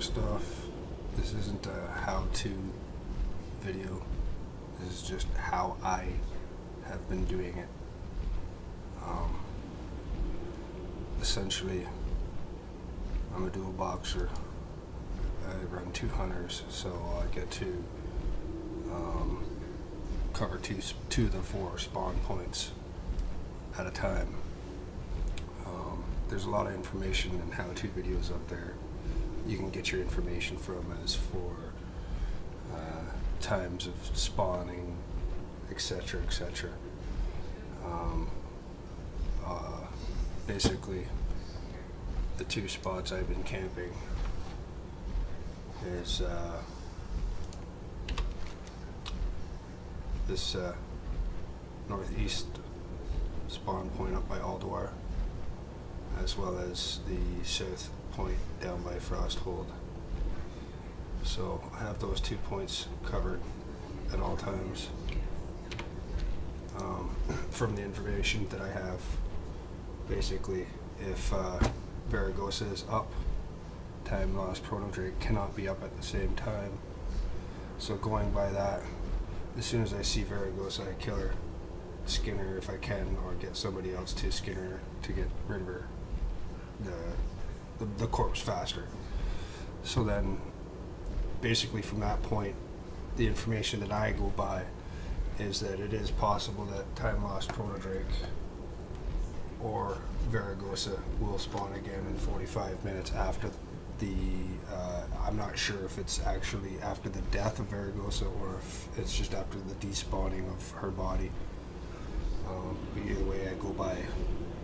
first off, this isn't a how-to video. This is just how I have been doing it. Um, essentially, I'm a dual boxer. I run two hunters, so I get to um, cover two, two of the four spawn points at a time. Um, there's a lot of information and how-to videos up there you can get your information from as for uh, times of spawning, etc., etc. Um, uh, basically, the two spots I've been camping is uh, this uh, northeast spawn point up by Ulduar, as well as the south point down by Frosthold. So I have those two points covered at all times. Um, from the information that I have, basically, if uh, Vyragosa is up, time lost Protodrake cannot be up at the same time. So going by that, as soon as I see Vyragosa, I kill her, skin her if I can, or get somebody else to skin her to get rid of her, the, the, the corpse faster. So then, basically from that point, the information that I go by is that it is possible that time lost Protodrake or Vyragosa will spawn again in 45 minutes after the. Uh, I'm not sure if it's actually after the death of Vyragosa or if it's just after the despawning of her body. Um, but either way, I go by.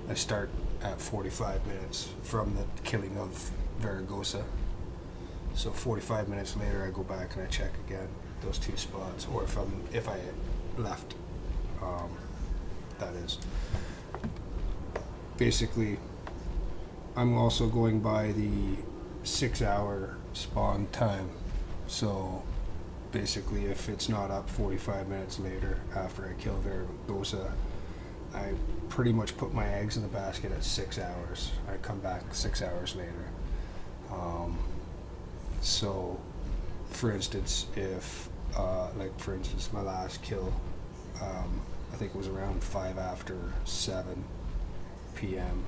I start at 45 minutes from the killing of Vyragosa. So 45 minutes later, I go back and I check again those two spots, or if I'm if I left, um, that is. Basically, I'm also going by the six-hour spawn time. So basically, if it's not up 45 minutes later after I kill Vyragosa, I pretty much put my eggs in the basket at six hours. I come back six hours later. Um, so, for instance, if, uh, like, for instance, my last kill, um, I think it was around 5 after 7 p.m.,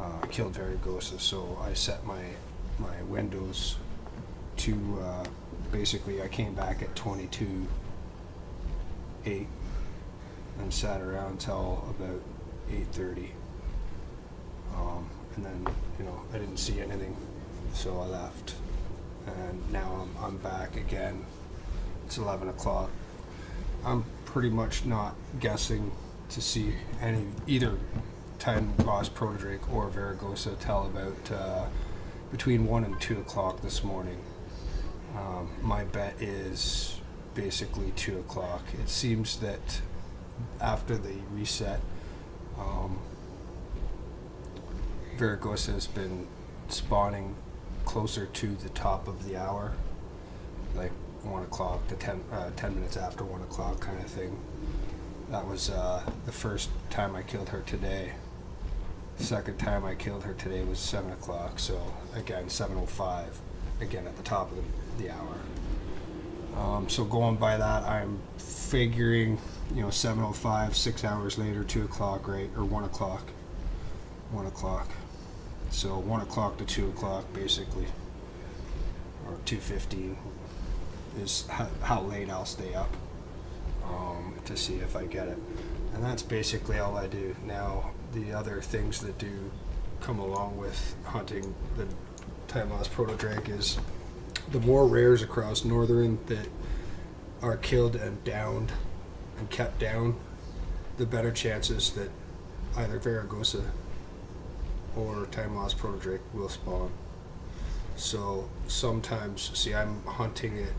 uh, killed Vyragosa, so I set my, my windows to, uh, basically, I came back at 22 8 and sat around till about 8.30. Um, and then, you know, I didn't see anything, so I left. And now I'm, I'm back again. It's 11 o'clock. I'm pretty much not guessing to see any, either time lost Protodrake or Vyragosa till about uh, between 1 and 2 o'clock this morning. Um, my bet is basically 2 o'clock. It seems that after the reset, um, Vyragosa has been spawning closer to the top of the hour, like one o'clock to 10, uh, 10 minutes after one o'clock kind of thing. That was uh, the first time I killed her today. Second time I killed her today was seven o'clock. So again, 7:05, again at the top of the, the hour. Um, so going by that, I'm figuring, you know, 7:05, six hours later, two o'clock, right, or one o'clock, one o'clock. So one o'clock to two o'clock, basically, or 2:15 is how, how late I'll stay up um, to see if I get it, and that's basically all I do. Now, the other things that do come along with hunting the time lost protodrake is the more rares across Northrend that are killed and downed and kept down, the better chances that either Vyragosa or time lost protodrake will spawn. So sometimes, see, I'm hunting it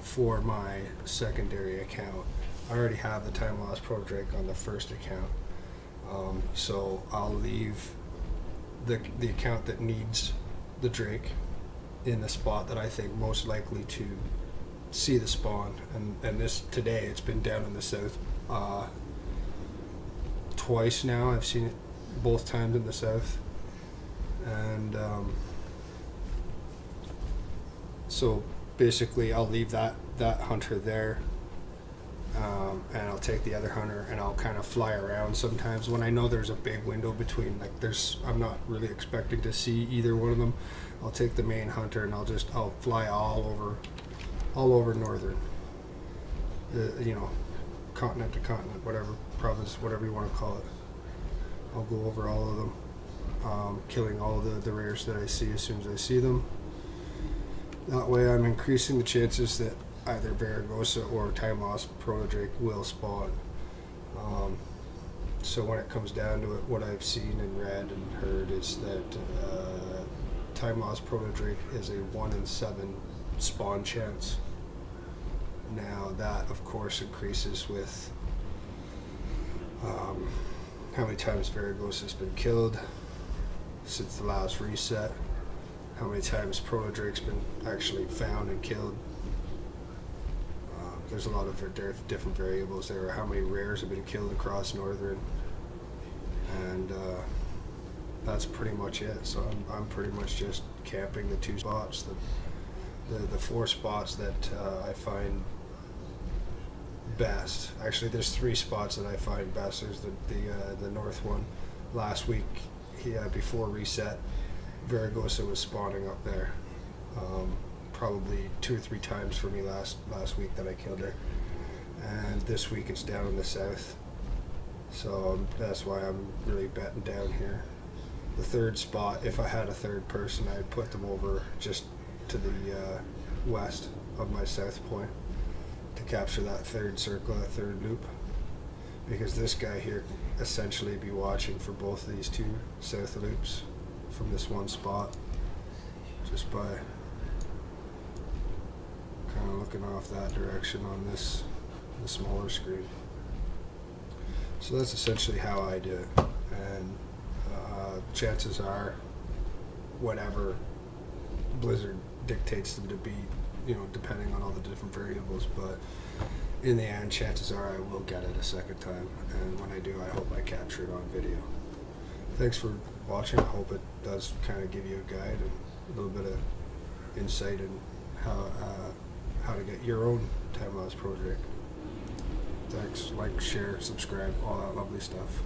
for my secondary account. I already have the time lost protodrake on the first account, um, so I'll leave the the account that needs the drake in the spot that I think most likely to see the spawn. And, and this today, it's been down in the south uh, twice now. I've seen it both times in the south. And um, so basically, I'll leave that that hunter there, and I'll take the other hunter, and I'll kind of fly around sometimes when I know there's a big window between. Like there's, I'm not really expecting to see either one of them. I'll take the main hunter, and I'll just I'll fly all over, all over Northrend. Uh, you know, continent to continent, whatever province, whatever you want to call it. I'll go over all of them, um, killing all the, the rares that I see as soon as I see them. That way, I'm increasing the chances that either Vyragosa or time lost protodrake will spawn. Um, so when it comes down to it, what I've seen and read and heard is that uh, time lost protodrake is a one in seven spawn chance. Now that, of course, increases with um, how many times Varagos has been killed since the last reset, how many times Protodrake's been actually found and killed. There's a lot of different variables there. How many rares have been killed across Northrend, and uh, that's pretty much it. So I'm, I'm pretty much just camping the two spots, the the, the four spots that uh, I find best. Actually, there's three spots that I find best. There's the the, uh, the north one. Last week, he uh, before reset, Vyragosa was spawning up there. Um, probably two or three times for me last last week that I killed her, and this week it's down in the south. So um, that's why I'm really betting down here. The third spot, if I had a third person, I'd put them over just to the uh, west of my south point to capture that third circle, that third loop. Because this guy here essentially be watching for both of these two south loops from this one spot just by looking off that direction on this the smaller screen. So that's essentially how I do it. And uh, chances are, whatever Blizzard dictates them to be, you know, depending on all the different variables. But in the end, chances are I will get it a second time. And when I do, I hope I capture it on video. Thanks for watching. I hope it does kind of give you a guide and a little bit of insight in how uh, how to get your own time loss project. Thanks. Like, share, subscribe, all that lovely stuff.